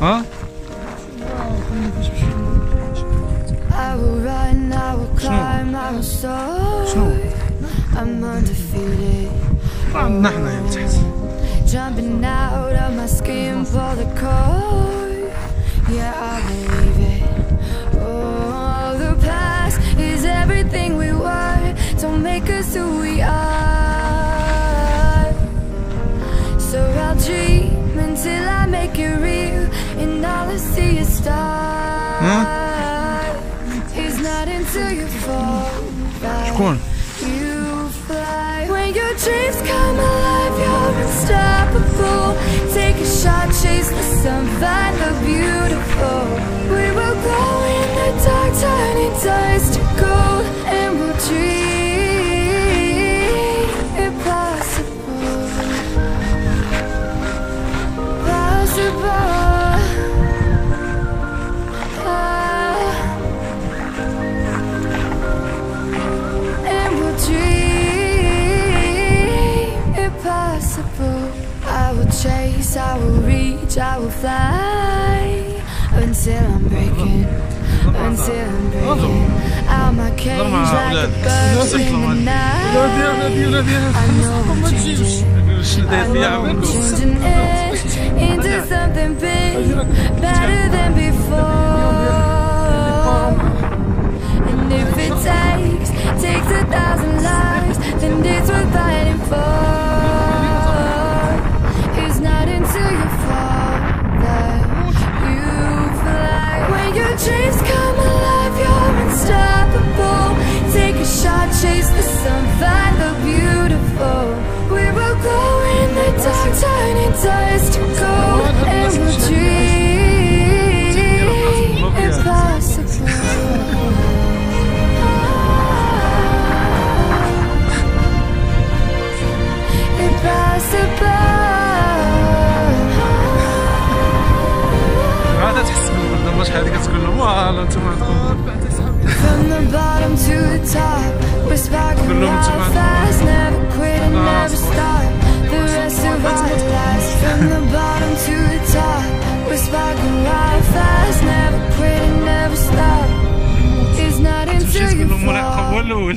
ها I will run, I will climb, I will soar. شنو I'm undefeated. عندنا احنا هنا تحت Jumping out of my skin for the core. Yeah, I you fly. When your dreams come alive, you're unstoppable. Take a shot, chase the sun, find the beautiful. place I will reach, I will fly. Until I'm breaking, until I'm breaking. Out my cage like a bird in the night. I know. I'm changing, I know. I'm changing it. Into something big, better than you تقول لهم ملاحقة هو fall الاول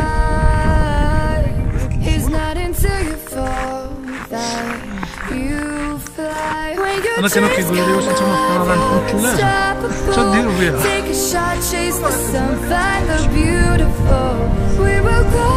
Anda che non che quello devo a shot, chase the sun, find the beautiful. We will go